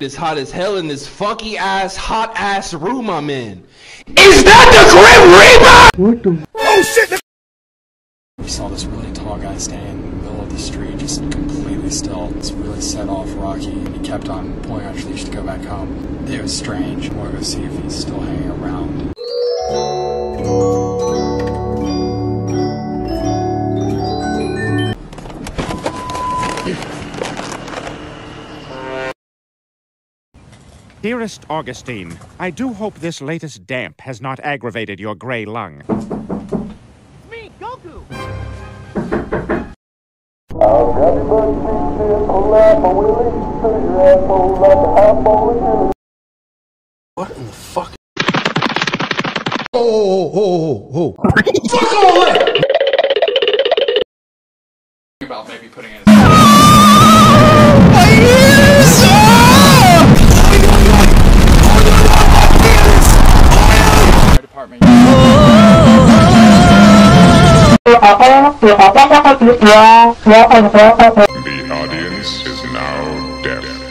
It's hot as hell in this funky ass, hot ass room I'm in. Is that the Grim Reaper? Oh shit! We saw this really tall guy standing in the middle of the street, just completely still. It's really set off Rocky, and he kept on pulling on his leash to go back home. It was strange. We're gonna see if he's still hanging around. Dearest Augustine, I do hope this latest damp has not aggravated your gray lung. Me, Goku! What in the fuck? Oh, oh, oh, oh. fuck all that! About maybe putting in The audience is now deaf.